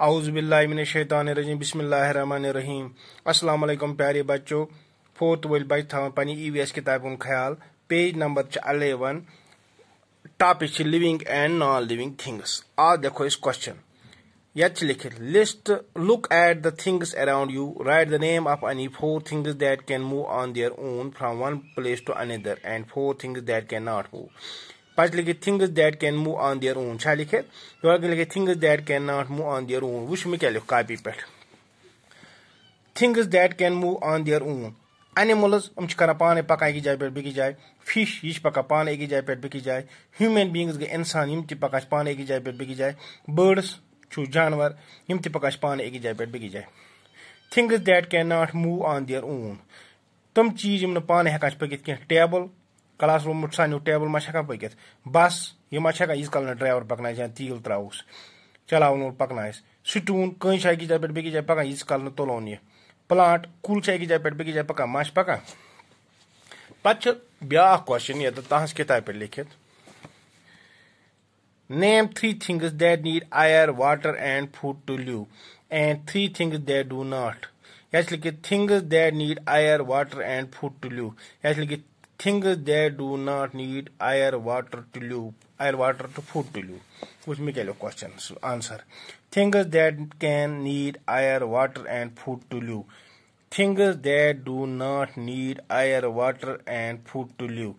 आउज़बिल्लिमिनशैतानरजीम बिस्मिल्लाहिर्रहमानिर्रहीम अस्सलाम वालेकुम प्यारे बच्चों। फोर्थ वल बच थवन पनी ई वी एस किताब ख्याल। Page number eleven topic living and non living things आज देखो इस क्वेश्चन यत लिखित list look at the things around you write the name of any four things that can move on their own from one place to another and four things that can not move पच लिखे things that can move on their own छा लिखे तो लिखे things that can not move on their own whoosh मे क्या लिख copy पे things that can move on their own animals हम कर पान पकान अकिस जाय पे बेकिस जाय फ़िश यह पकान पान अकिस जाय पे बेकिस जाय ह्यूमन बींग्स गए इंसान यम पकान पान अकिस जाय पे बेकिस जाय बर्ड्स जानवर यम पकान पान अकिस जाय पे बेकिस जाय things that can not move on their own तम चीज़ यम पान हेकान पकित टेबल क्लास रूम सानो टेबल मा पकित बस यह यीज कल ड्राइवर पकन या तील त्रस चलावन पकन स्टून कंस अकिस जाए पे बेकिस जाए पकान यीज कल तुलोन यह प्लांट कुल अकिस जाए पे बेकिस जाए पकान मश पकान पे ब्या क्वेश्चन ये तहस किताब पे लिखित name three things that need air water and food to live and three things that do not यह लिखित things that need air water and food to live यह लिखित thing they do not need air water to live air water to food to live उसमें कह लो question answer things that can need air water and food to live things that do not need air water and food to live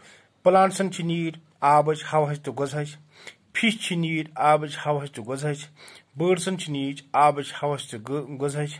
प्लांटसन need आब हवा तो गजह fish need आब हवा तो गजह बर्डसन need आब हवा तो गजह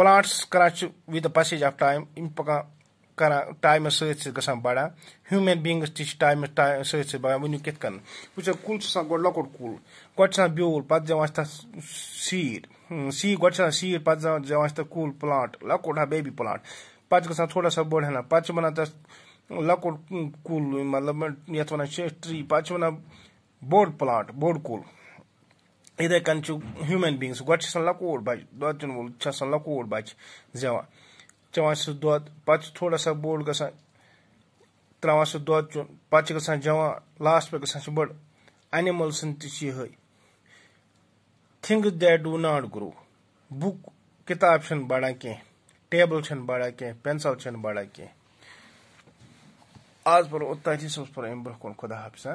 गोज अम पे ब्या अख यह क्या one question list the things that grow and those that do not grow with the passage of time ये लिखा थिंग्स दैट ग्रो प्लांट्स कर with the passage of time इन पकान कर टाइम सत बड़ा ह्यूमन बींग्स टाइम सत बड़ा one कित वो कुल गोड लकुट कुल गोड ब्यूल पे जवान तथ सीड सी गोड सीड पे जवान तथ कुल प्लांट लकुट हा बेबी प्लांट पे ग थोड़ा सा बोड़ हना पे वन तथ लकुट कुल मतलब ये वन ट्री पे वन बोड़ प्लांट बोड़ कुल इथे कन ह्यूमन बींग्स गोड लकुट बच दोचन वोल लकुट बच जवान चवान सह दुद पे थोड़ा सा बोड़ ग त्रावान सह दुद चुन पे ग जवान लास्ट पे ग बड़ एनिमल्सन तह things that do not grow book किताब बड़ा कह टेबल बड़ा कह पेंसिल बड़ा कह आज पर ओत पर अम ब्रोह खुदा हाफिज